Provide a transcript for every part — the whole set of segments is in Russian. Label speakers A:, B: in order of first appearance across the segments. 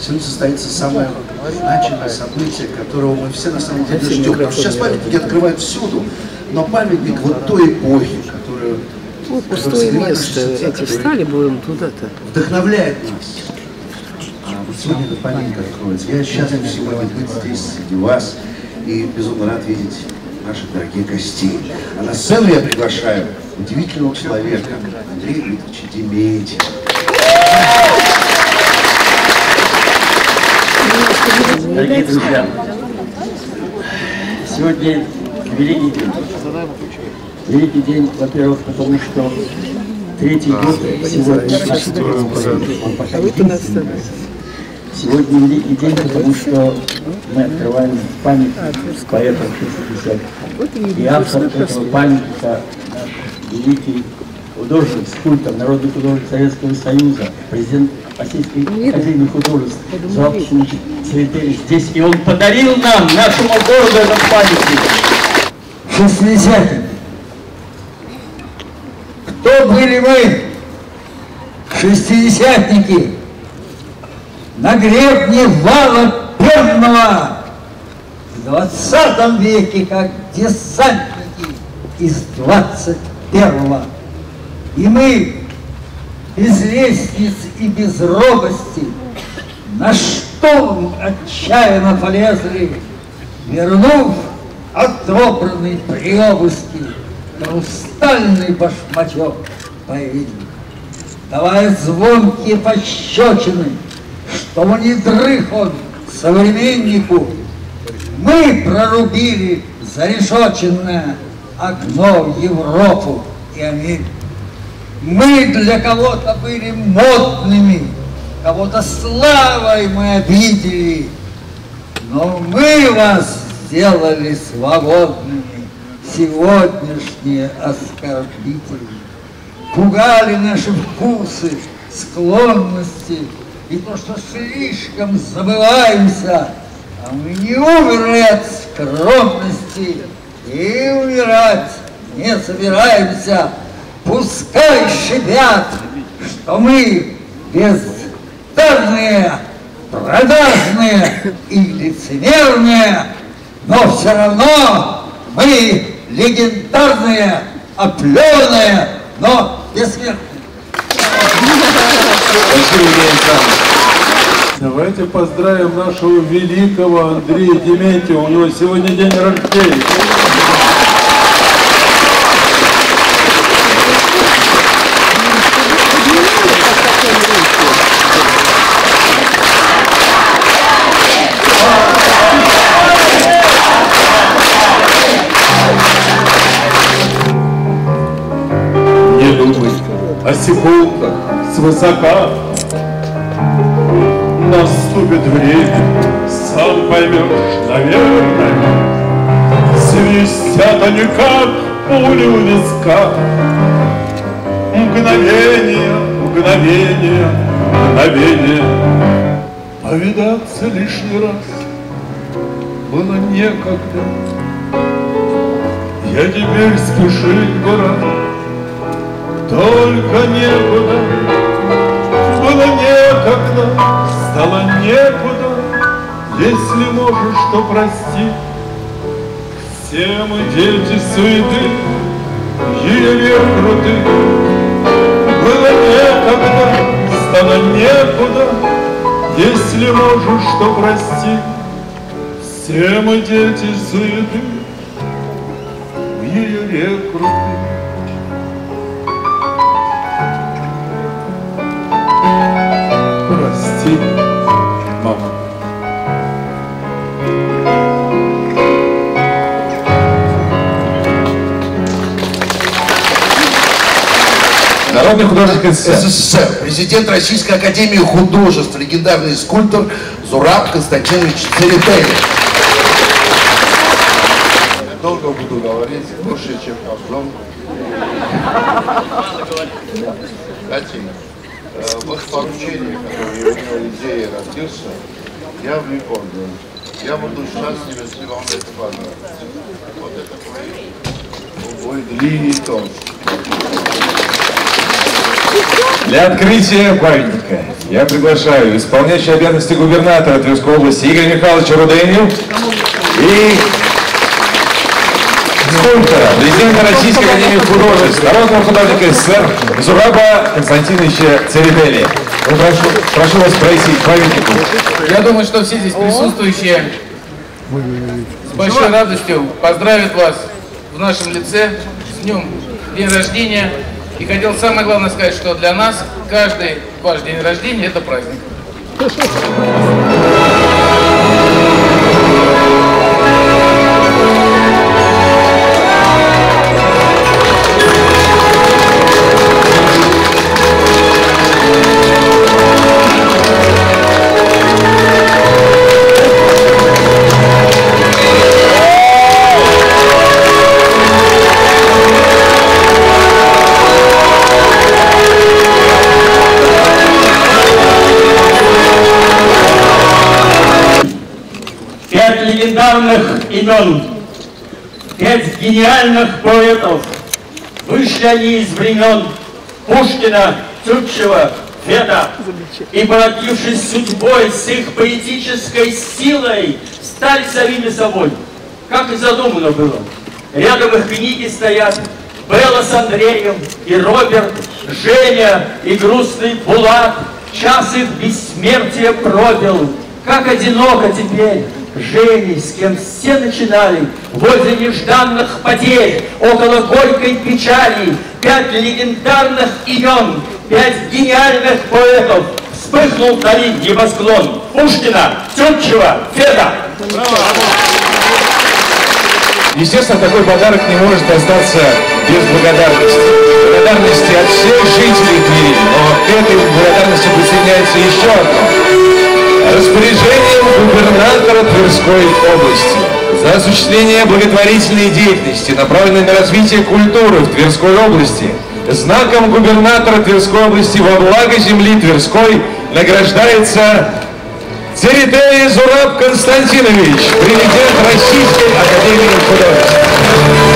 A: Сегодня состоится самое значимое событие, которого мы все на самом деле ждем. Потому что сейчас памятники открывают всюду, но памятник вот той эпохи, которую
B: Вот пустое место. Эти встали, будем туда-то.
A: вдохновляет нас. Сегодня этот памятник откроется. Я счастлив сегодня быть здесь среди вас и безумно рад видеть наших дорогих гостей. А на сцену я приглашаю удивительного человека Андрея Дмитриевича Дементьева.
C: Дорогие друзья, сегодня великий день. Великий день, во-первых, потому что третий год сегодня единственный. Сегодня великий день, потому что мы открываем памятник поэтам 60 И автор этого памятника наш великий художник, скульптор, народный художник Советского Союза, президент Российской Академии художеств Алексеевич Цветель здесь. И он подарил нам, нашему городу, этот памятник.
D: шестидесятых. Кто были мы, шестидесятники, на гребне вала пенного в двадцатом веке, как десантники из двадцать первого. И мы без лестниц и без робости на штурм отчаянно полезли, вернув отобранный при обыске хрустальный башмачок появили. Давая звонкие пощечины, чтобы не дрых он современнику, мы прорубили зарешоченное окно в Европу и Америку. Мы для кого-то были модными, кого-то славой мы обидели, но мы вас сделали свободными, сегодняшние оскорбители. Пугали наши вкусы, склонности и то, что слишком забываемся, а мы не умерли от скромности и умирать не собираемся. Пускай шипят, что мы бездарные, продажные и лицемерные, но все равно мы легендарные, опленные, но бессмертные.
A: Спасибо, Евгений Александрович.
E: Давайте поздравим нашего великого Андрея Дементьева. У него сегодня день рождения. О секундах свысока. Наступит время, сам поймешь, наверное. Свистят они, как пули у виска. Мгновение, мгновение, мгновение. Повидаться лишний раз было некогда. Я теперь спешить рад, только некуда, было некогда, стало некуда, если можешь, то прости. Все мы дети суеты, ее рекруты, было некогда, стало некуда, если можешь, то прости. Все мы дети суеты, ее рекруты.
A: Народный художник СССР, президент Российской Академии Художеств, легендарный скульптор Зураб Константинович Церетели.
F: долго буду говорить, больше, чем Козлом. Кстати, э, вот поручение, которое у него идея родился, я выполнил. Я буду счастлив, если вам это понравится. Вот это проект. Будет длинный тон.
G: Для открытия памятника я приглашаю исполняющий обязанности губернатора Тверской области Игоря Михайловича Руденю и скульптора, президента Российской Академии Художеств, народного художника СССР Зураба Константиновича Церетели. Ну, прошу, прошу вас пройти к памятнику.
H: Я думаю, что все здесь присутствующие с большой радостью поздравят вас в нашем лице с днем день рождения. И хотел самое главное сказать, что для нас каждый ваш день рождения это праздник.
C: Имен, пять гениальных поэтов. Вышли они из времен Пушкина, Тютчева, Феда. И, породившись судьбой с их поэтической силой, стали самими собой, как и задумано было. Рядом их книги стоят Белла с Андреем и Роберт, Женя и грустный Булат. Час их бессмертия пробил, как одиноко теперь. Жени, с кем все начинали, возле нежданных потерь, около горькой печали, пять легендарных имен, пять гениальных поэтов, вспыхнул вдали небосклон Пушкина, Тютчева, Феда.
G: Естественно, такой подарок не может остаться без благодарности. Благодарности от всех жителей Твери, но к этой благодарности присоединяется еще одно. Распоряжением губернатора Тверской области за осуществление благотворительной деятельности, направленной на развитие культуры в Тверской области, знаком губернатора Тверской области во благо земли Тверской награждается Церетели Зураб Константинович, президент Российской Академии Художеств.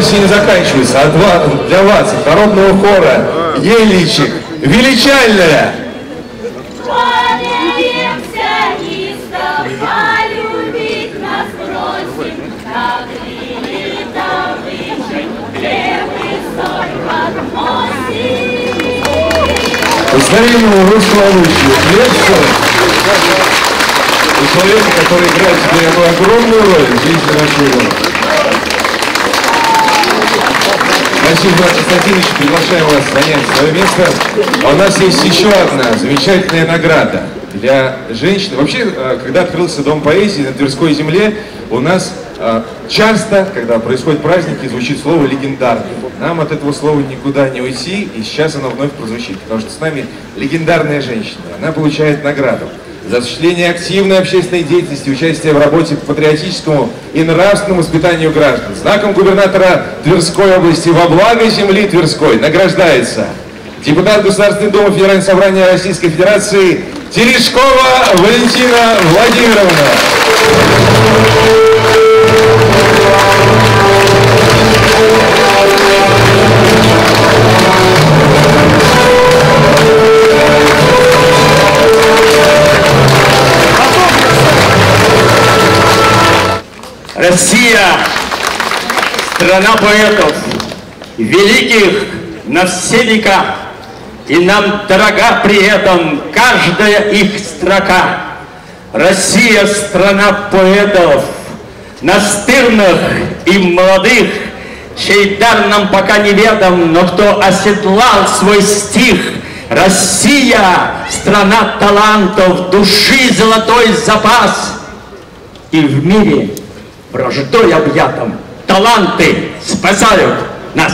G: Благодарности не заканчивается. От вас, для вас, народного хора, Еличик, величальная. Поздравляем русского. Приветствую. И человека, который играет теперь одну огромную роль в жизни нашего города. Спасибо, Иван Константинович, приглашаем вас занять свое место. А у нас есть еще одна замечательная награда для женщин. Вообще, э, когда открылся Дом поэзии на Тверской земле, у нас э, часто, когда происходят праздники, звучит слово «легендарный». Нам от этого слова никуда не уйти, и сейчас оно вновь прозвучит, потому что с нами легендарная женщина. Она получает награду за осуществление активной общественной деятельности, участие в работе по патриотическому и нравственному воспитанию граждан. Знаком губернатора Тверской области во благо земли Тверской награждается депутат Государственной Думы Федерального собрания Российской Федерации Терешкова Валентина Владимировна.
C: Страна поэтов, великих на все века, и нам дорога при этом каждая их строка. Россия – страна поэтов, настырных и молодых, чей дар нам пока неведом, но кто оседлал свой стих. Россия – страна талантов, души золотой запас. И в мире враждой объятом таланты спасают нас.